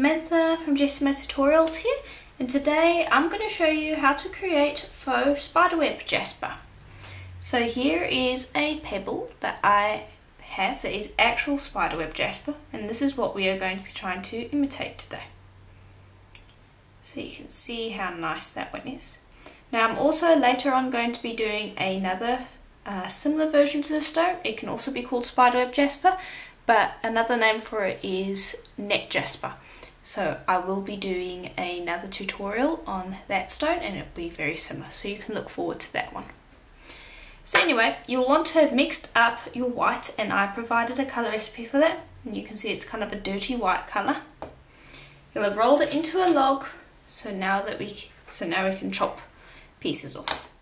Samantha from Jessama Tutorials here and today I'm going to show you how to create faux spiderweb jasper. So here is a pebble that I have that is actual spiderweb jasper and this is what we are going to be trying to imitate today. So you can see how nice that one is. Now I'm also later on going to be doing another uh, similar version to the stone. It can also be called spiderweb jasper but another name for it is net jasper. So I will be doing another tutorial on that stone and it'll be very similar so you can look forward to that one. So anyway, you'll want to have mixed up your white and I provided a colour recipe for that and you can see it's kind of a dirty white colour. You'll have rolled it into a log so now that we so now we can chop pieces off.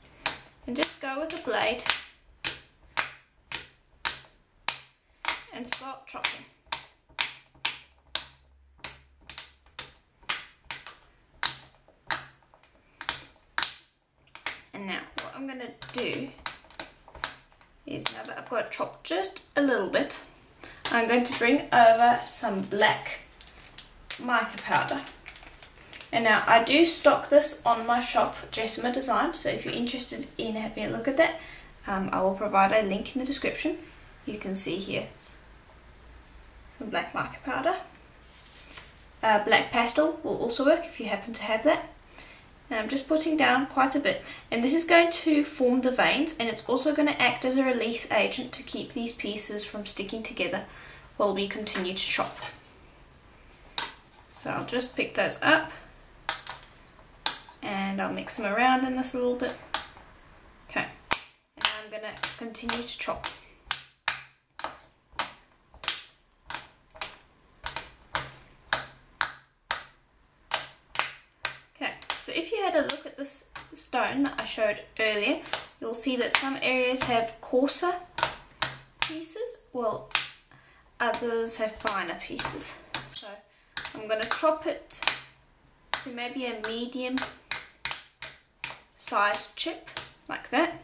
And just go with a blade and start chopping. And now what I'm going to do is now that I've got it chopped just a little bit, I'm going to bring over some black mica powder. And now I do stock this on my shop, Jessama Design, so if you're interested in having a look at that, um, I will provide a link in the description. You can see here some black mica powder. Uh, black pastel will also work if you happen to have that. And I'm just putting down quite a bit. And this is going to form the veins and it's also going to act as a release agent to keep these pieces from sticking together while we continue to chop. So I'll just pick those up and I'll mix them around in this a little bit. Okay, and I'm going to continue to chop. So if you had a look at this stone that I showed earlier, you'll see that some areas have coarser pieces, while others have finer pieces. So I'm going to chop it to maybe a medium sized chip, like that.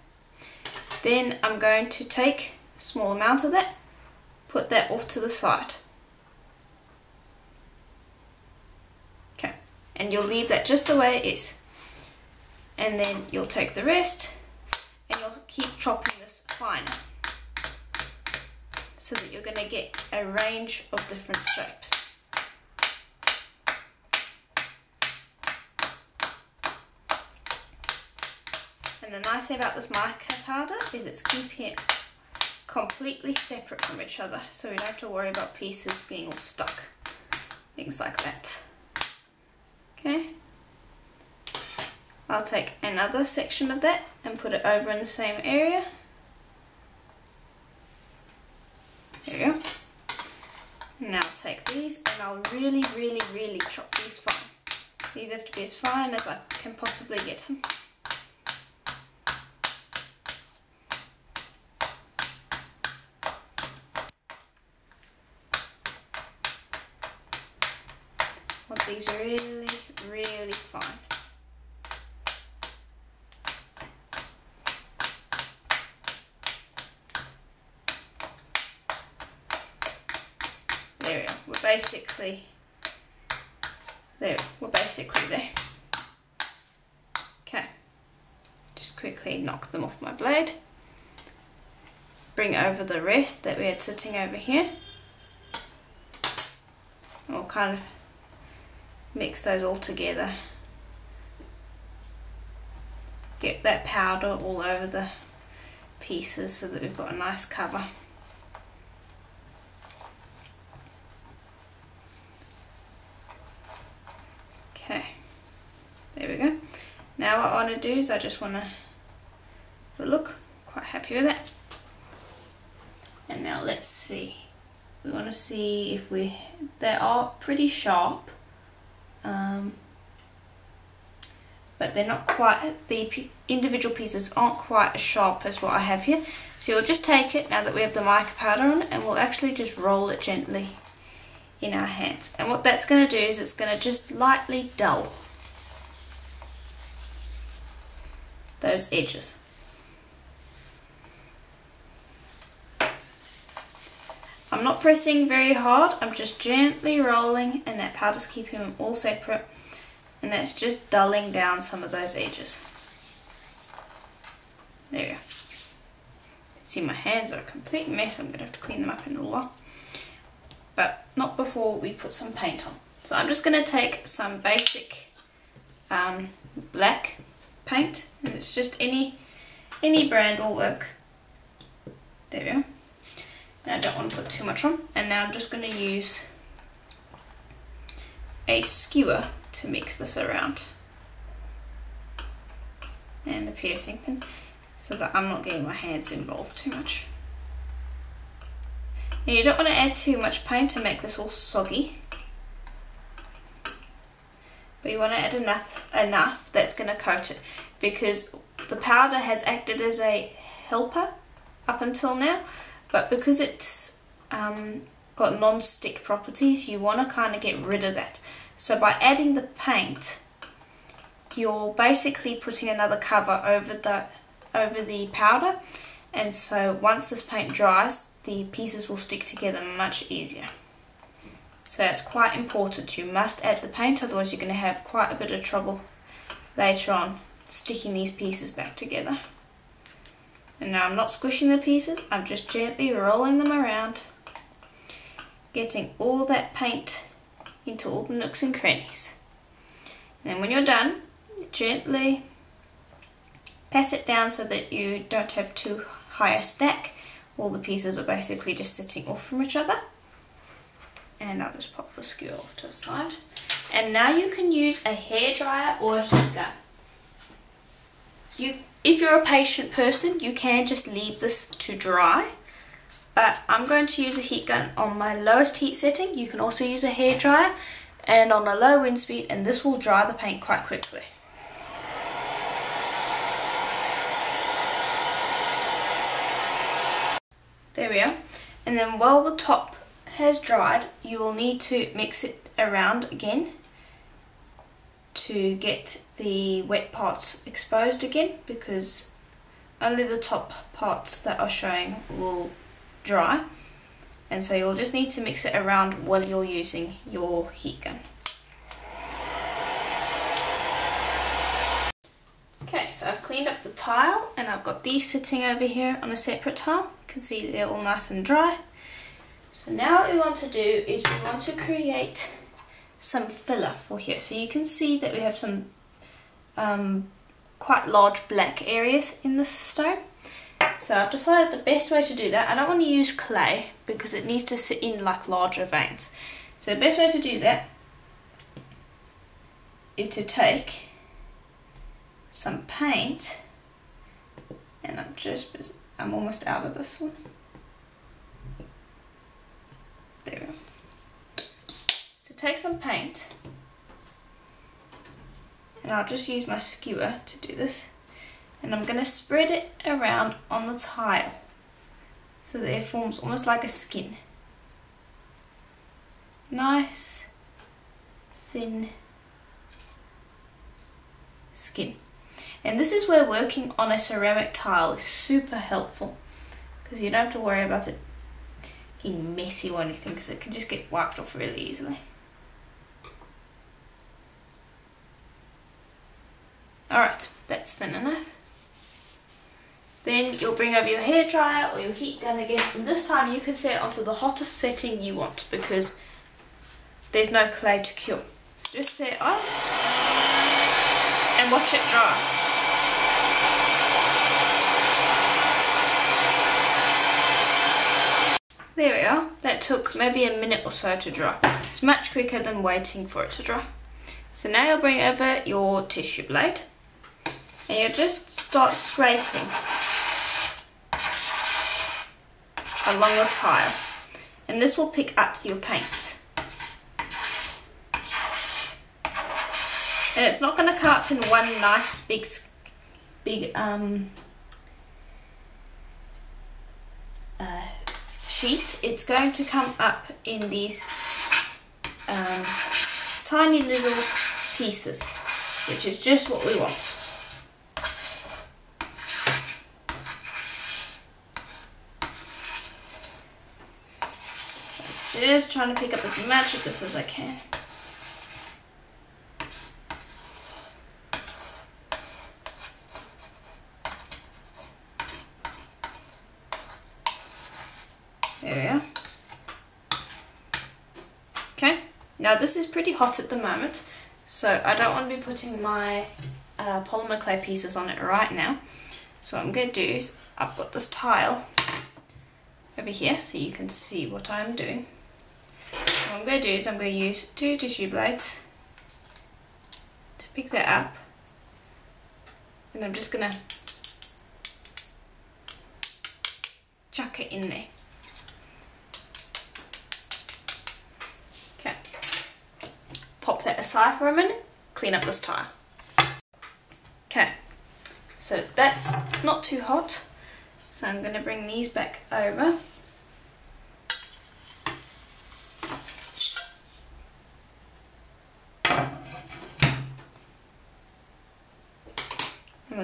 Then I'm going to take a small amount of that, put that off to the side. And you'll leave that just the way it is and then you'll take the rest and you'll keep chopping this finer so that you're going to get a range of different shapes. And the nice thing about this mica powder is it's keeping it completely separate from each other so we don't have to worry about pieces getting all stuck, things like that. Okay. I'll take another section of that and put it over in the same area. There we go. Now take these and I'll really, really, really chop these fine. These have to be as fine as I can possibly get them. These really really fine. There we are, we're basically, there, we're basically there. Okay, just quickly knock them off my blade. Bring over the rest that we had sitting over here. We'll kind of mix those all together. Get that powder all over the pieces so that we've got a nice cover. Okay there we go. Now what I want to do is I just want to look quite happy with it. And now let's see. We want to see if we they are pretty sharp um, but they're not quite, the individual pieces aren't quite as sharp as what I have here. So you'll just take it now that we have the mica powder on and we'll actually just roll it gently in our hands. And what that's going to do is it's going to just lightly dull those edges. I'm not pressing very hard, I'm just gently rolling and that powder's keeping them all separate and that's just dulling down some of those edges. There. See my hands are a complete mess, I'm going to have to clean them up in a little while. But not before we put some paint on. So I'm just going to take some basic um, black paint and it's just any any brand will work. There we go. I don't want to put too much on. And now I'm just going to use a skewer to mix this around. And a piercing pin so that I'm not getting my hands involved too much. Now you don't want to add too much paint to make this all soggy. But you want to add enough, enough that's going to coat it because the powder has acted as a helper up until now but because it's um, got non-stick properties you want to kind of get rid of that. So by adding the paint you're basically putting another cover over the over the powder. And so once this paint dries the pieces will stick together much easier. So that's quite important. You must add the paint otherwise you're going to have quite a bit of trouble later on sticking these pieces back together. And now I'm not squishing the pieces, I'm just gently rolling them around, getting all that paint into all the nooks and crannies. And then when you're done, gently pat it down so that you don't have too high a stack. All the pieces are basically just sitting off from each other. And I'll just pop the skewer off to the side. And now you can use a hairdryer or a heat gun. You, if you're a patient person, you can just leave this to dry. But I'm going to use a heat gun on my lowest heat setting. You can also use a hair dryer and on a low wind speed and this will dry the paint quite quickly. There we are. And then while the top has dried, you will need to mix it around again to get the wet parts exposed again because only the top parts that are showing will dry and so you'll just need to mix it around while you're using your heat gun. Okay, so I've cleaned up the tile and I've got these sitting over here on a separate tile. You can see they're all nice and dry. So now what we want to do is we want to create some filler for here. So you can see that we have some um, quite large black areas in this stone. So I've decided the best way to do that, I don't want to use clay because it needs to sit in like larger veins. So the best way to do that is to take some paint and I'm just, I'm almost out of this one. There we go take some paint and I'll just use my skewer to do this and I'm going to spread it around on the tile so that it forms almost like a skin. Nice thin skin. And this is where working on a ceramic tile is super helpful because you don't have to worry about it getting messy or anything because it can just get wiped off really easily. Alright, that's thin enough. Then you'll bring over your hair dryer or your heat gun again and this time you can set it onto the hottest setting you want because there's no clay to cure. So just set it on and watch it dry. There we are. That took maybe a minute or so to dry. It's much quicker than waiting for it to dry. So now you'll bring over your tissue blade and you just start scraping along the tile. And this will pick up your paint. And it's not going to come up in one nice big big um, uh, sheet. It's going to come up in these um, tiny little pieces which is just what we want Just trying to pick up as much of this as I can. There we are. Okay, now this is pretty hot at the moment, so I don't want to be putting my uh, polymer clay pieces on it right now. So what I'm going to do is I've got this tile over here so you can see what I'm doing. I'm going to do is I'm going to use two tissue blades to pick that up and I'm just going to chuck it in there. Okay, pop that aside for a minute, clean up this tile. Okay, so that's not too hot. So I'm going to bring these back over.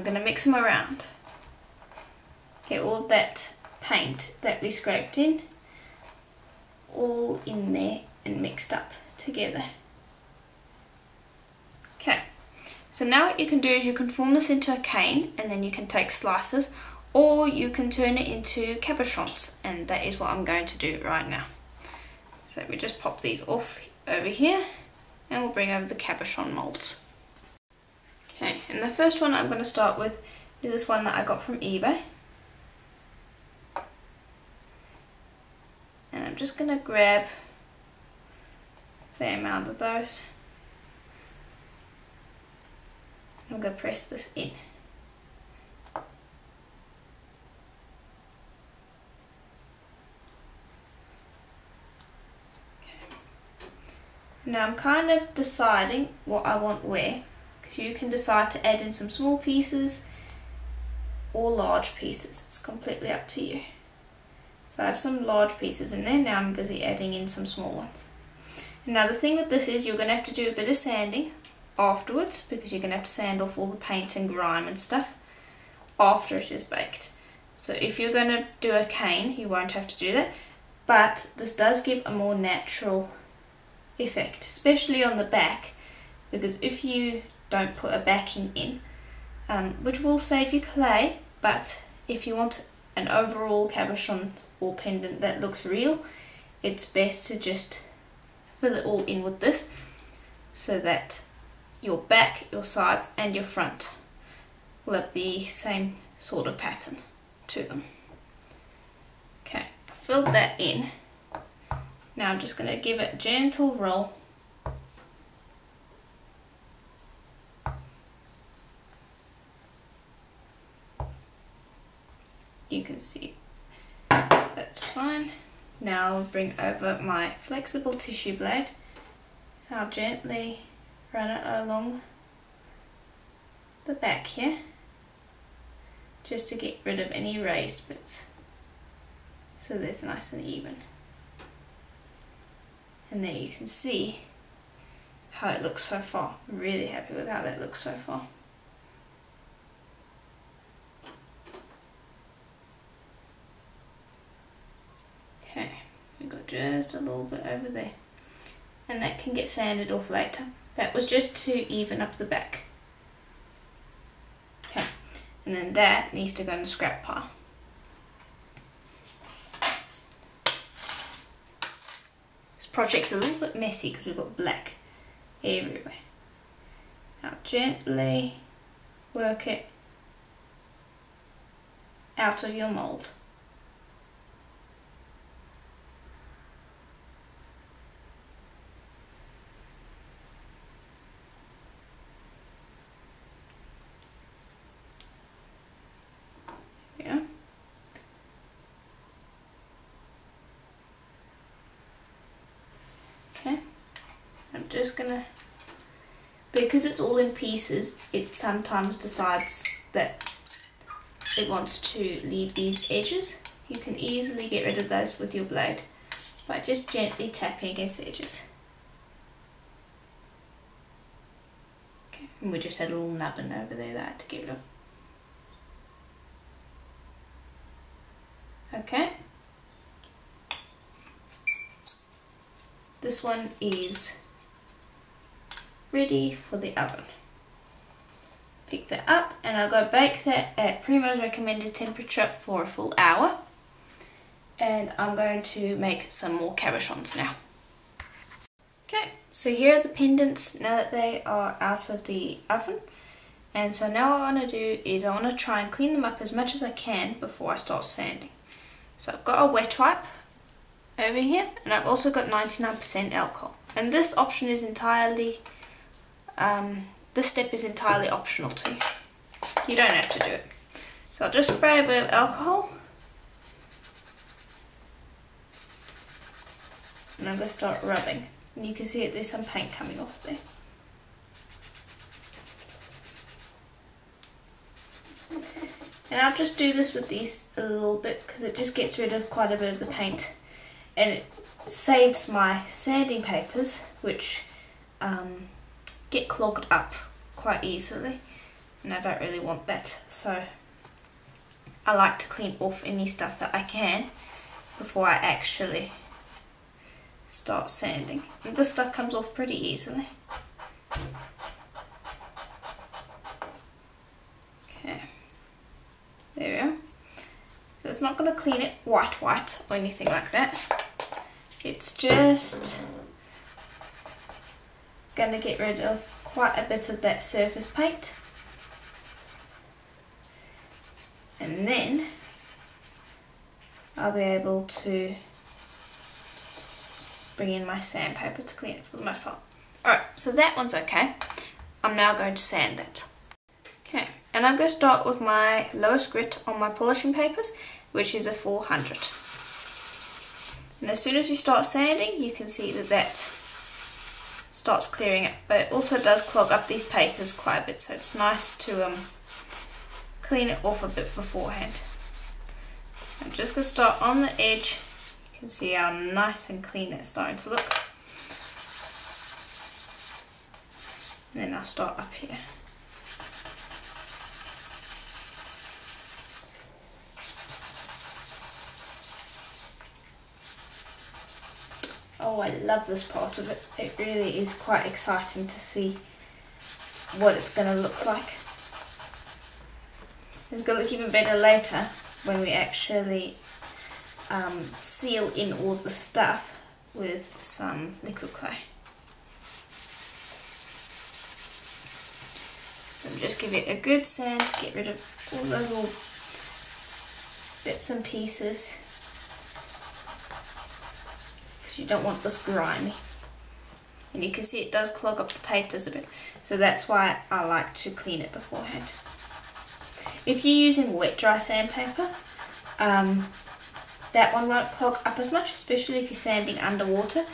We're going to mix them around. Get all of that paint that we scraped in all in there and mixed up together. Okay. So now what you can do is you can form this into a cane and then you can take slices or you can turn it into cabochons and that is what I'm going to do right now. So we just pop these off over here and we'll bring over the cabochon molds. Okay, and the first one I'm going to start with is this one that I got from eBay. And I'm just going to grab a fair amount of those. I'm going to press this in. Now I'm kind of deciding what I want where because you can decide to add in some small pieces or large pieces. It's completely up to you. So I have some large pieces in there, now I'm busy adding in some small ones. Now the thing with this is you're going to have to do a bit of sanding afterwards because you're going to have to sand off all the paint and grime and stuff after it is baked. So if you're going to do a cane, you won't have to do that. But this does give a more natural effect, especially on the back, because if you don't put a backing in, um, which will save you clay, but if you want an overall cabochon or pendant that looks real, it's best to just fill it all in with this so that your back, your sides and your front will have the same sort of pattern to them. Okay, I filled that in. Now I'm just going to give it a gentle roll you can see that's fine. Now I'll bring over my flexible tissue blade. I'll gently run it along the back here just to get rid of any raised bits so that's nice and even and there you can see how it looks so far I'm really happy with how that looks so far okay we got just a little bit over there and that can get sanded off later that was just to even up the back. Okay, and then that needs to go in the scrap pile. This project's a little bit messy because we've got black everywhere. Now gently work it out of your mould. Just gonna because it's all in pieces it sometimes decides that it wants to leave these edges. You can easily get rid of those with your blade by just gently tapping against the edges. Okay and we just had a little nubbin over there that I had to get rid of. Okay. this one is ready for the oven. Pick that up and I'll go bake that at Primo's recommended temperature for a full hour. And I'm going to make some more cabochons now. Okay, so here are the pendants now that they are out of the oven. And so now what I want to do is I want to try and clean them up as much as I can before I start sanding. So I've got a wet wipe over here and I've also got 99% alcohol. And this option is entirely, um, this step is entirely optional to you. You don't have to do it. So I'll just spray a bit of alcohol. And I'm going to start rubbing. And you can see it, there's some paint coming off there. And I'll just do this with these a little bit because it just gets rid of quite a bit of the paint and it saves my sanding papers which um, get clogged up quite easily and I don't really want that so I like to clean off any stuff that I can before I actually start sanding and this stuff comes off pretty easily. Okay, there we. So it's not going to clean it white white or anything like that. It's just going to get rid of quite a bit of that surface paint. And then I'll be able to bring in my sandpaper to clean it for the most part. Alright, so that one's okay. I'm now going to sand it. Okay, and I'm going to start with my lowest grit on my polishing papers, which is a 400. And as soon as you start sanding, you can see that that starts clearing up. But it also does clog up these papers quite a bit, so it's nice to um, clean it off a bit beforehand. I'm just going to start on the edge. You can see how nice and clean it's starting to look. And then I'll start up here. Oh, I love this part of it. It really is quite exciting to see what it's going to look like. It's going to look even better later when we actually um, seal in all the stuff with some liquid clay. So just give it a good sand to get rid of all those little bits and pieces you don't want this grimy. And you can see it does clog up the papers a bit. So that's why I like to clean it beforehand. If you're using wet dry sandpaper, um, that one won't clog up as much, especially if you're sanding underwater.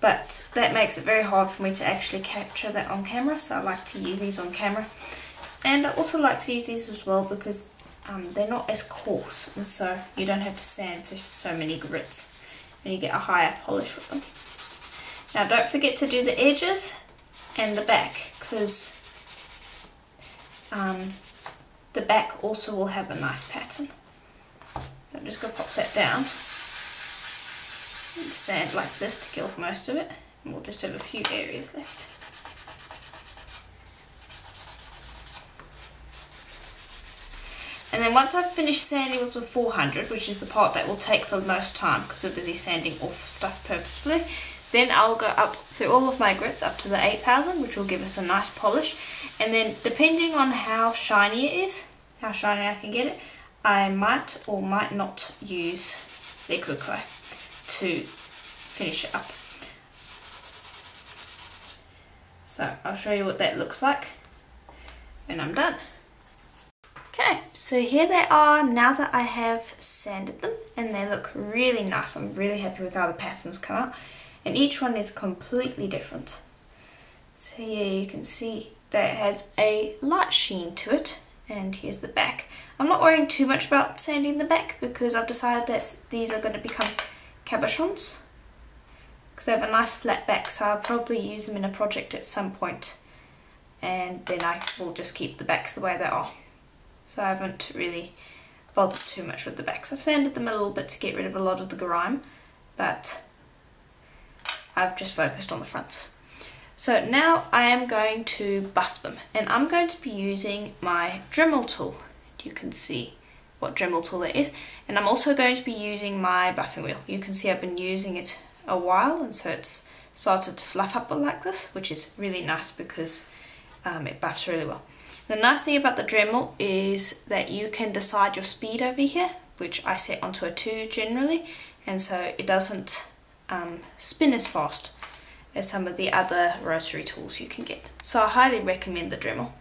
But that makes it very hard for me to actually capture that on camera, so I like to use these on camera. And I also like to use these as well because um, they're not as coarse, and so you don't have to sand through so many grits and you get a higher polish with them. Now don't forget to do the edges and the back because um, the back also will have a nice pattern. So I'm just going to pop that down and sand like this to kill off most of it and we'll just have a few areas left. And then once I've finished sanding with the 400, which is the part that will take the most time because we're busy sanding off stuff purposefully, then I'll go up through all of my grits up to the 8000, which will give us a nice polish. And then depending on how shiny it is, how shiny I can get it, I might or might not use liquid clay to finish it up. So I'll show you what that looks like when I'm done. Okay, so here they are now that I have sanded them and they look really nice. I'm really happy with how the patterns come out and each one is completely different. So here you can see that it has a light sheen to it and here's the back. I'm not worrying too much about sanding the back because I've decided that these are going to become cabochons because they have a nice flat back so I'll probably use them in a project at some point and then I will just keep the backs the way they are so I haven't really bothered too much with the backs. I've sanded them a little bit to get rid of a lot of the grime, but I've just focused on the fronts. So now I am going to buff them and I'm going to be using my Dremel tool. You can see what Dremel tool it is and I'm also going to be using my buffing wheel. You can see I've been using it a while and so it's started to fluff up like this which is really nice because um, it buffs really well. The nice thing about the Dremel is that you can decide your speed over here which I set onto a 2 generally and so it doesn't um, spin as fast as some of the other rotary tools you can get. So I highly recommend the Dremel.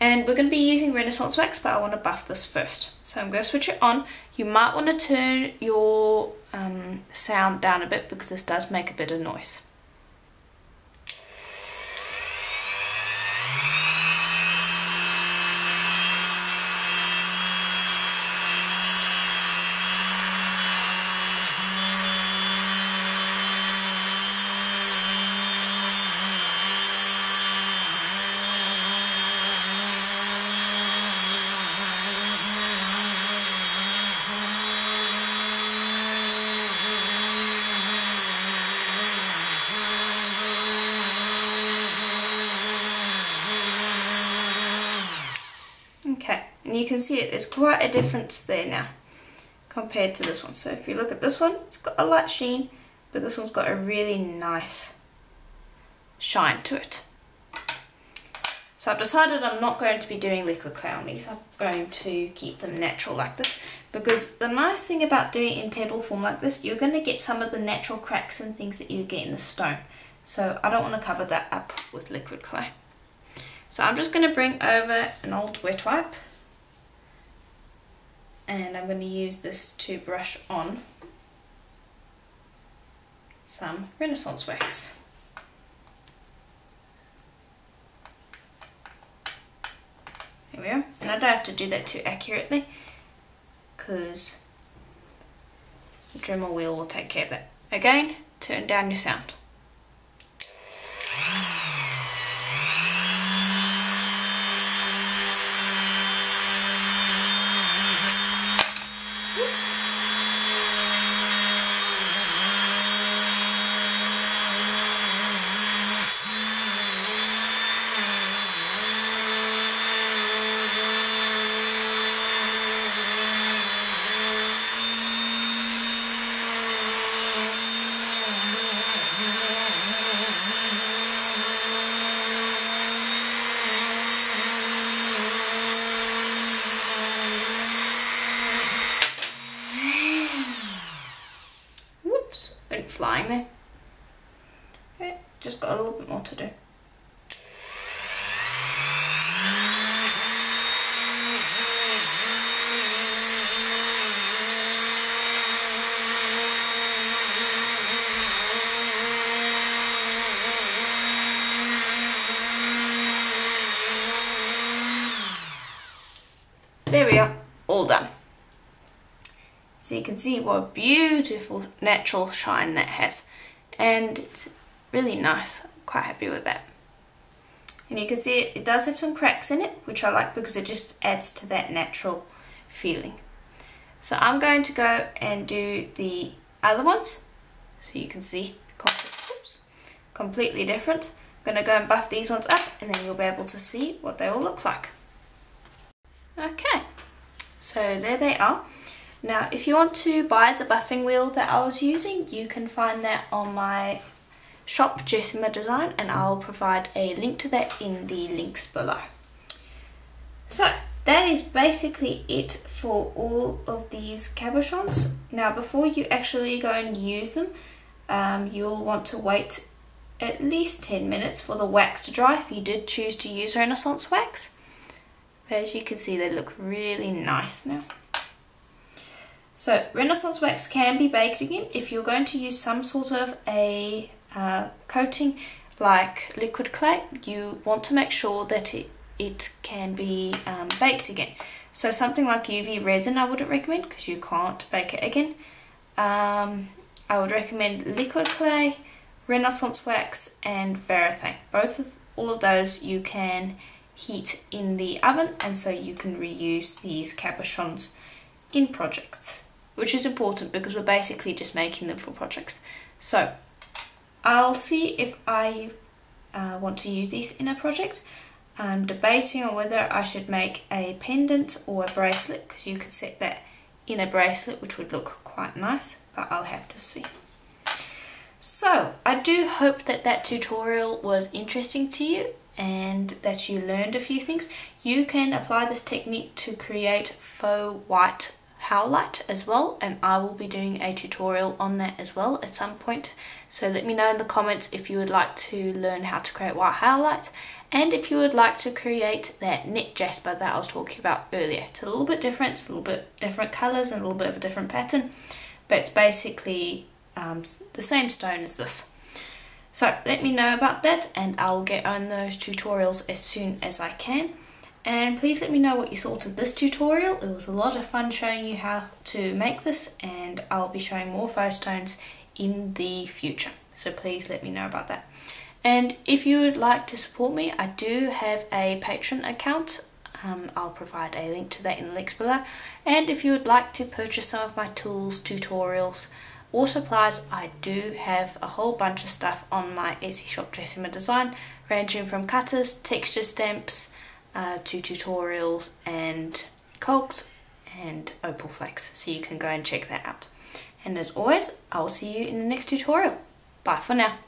And we're going to be using Renaissance Wax, but I want to buff this first. So I'm going to switch it on. You might want to turn your um, sound down a bit because this does make a bit of noise. Okay, and you can see it, there's quite a difference there now compared to this one. So if you look at this one, it's got a light sheen, but this one's got a really nice shine to it. So I've decided I'm not going to be doing liquid clay on these. I'm going to keep them natural like this because the nice thing about doing it in pebble form like this, you're going to get some of the natural cracks and things that you get in the stone. So I don't want to cover that up with liquid clay. So I'm just going to bring over an old wet wipe and I'm going to use this to brush on some Renaissance wax. There we are. And I don't have to do that too accurately because the Dremel wheel will take care of that. Again, turn down your sound. Flying there. Okay, eh, just got a little bit more to do. There we are, all done. So you can see what beautiful natural shine that has. And it's really nice. Quite happy with that. And you can see it, it does have some cracks in it, which I like because it just adds to that natural feeling. So I'm going to go and do the other ones. So you can see, oops, completely different. I'm going to go and buff these ones up and then you'll be able to see what they all look like. Okay, so there they are. Now, if you want to buy the buffing wheel that I was using, you can find that on my shop, Jessama Design, and I'll provide a link to that in the links below. So, that is basically it for all of these cabochons. Now, before you actually go and use them, um, you'll want to wait at least 10 minutes for the wax to dry if you did choose to use Renaissance wax. But as you can see, they look really nice now. So Renaissance wax can be baked again if you're going to use some sort of a uh, coating like liquid clay you want to make sure that it, it can be um, baked again. So something like UV resin I wouldn't recommend because you can't bake it again. Um, I would recommend liquid clay, Renaissance wax and Varathane. Both of all of those you can heat in the oven and so you can reuse these cabochons in projects, which is important because we're basically just making them for projects. So I'll see if I uh, want to use these in a project. I'm debating on whether I should make a pendant or a bracelet because you could set that in a bracelet which would look quite nice but I'll have to see. So I do hope that that tutorial was interesting to you and that you learned a few things. You can apply this technique to create faux white howlite as well and I will be doing a tutorial on that as well at some point so let me know in the comments if you would like to learn how to create white howlite and if you would like to create that net jasper that I was talking about earlier. It's a little bit different, it's a little bit different colours and a little bit of a different pattern but it's basically um, the same stone as this. So let me know about that and I'll get on those tutorials as soon as I can and please let me know what you thought of this tutorial. It was a lot of fun showing you how to make this and I'll be showing more faux stones in the future. So please let me know about that. And if you would like to support me, I do have a Patreon account. Um, I'll provide a link to that in the links below. And if you would like to purchase some of my tools, tutorials, or supplies, I do have a whole bunch of stuff on my Etsy shop Jessama Design, ranging from cutters, texture stamps, uh, to tutorials and cogs and opal flakes so you can go and check that out. And as always, I will see you in the next tutorial. Bye for now.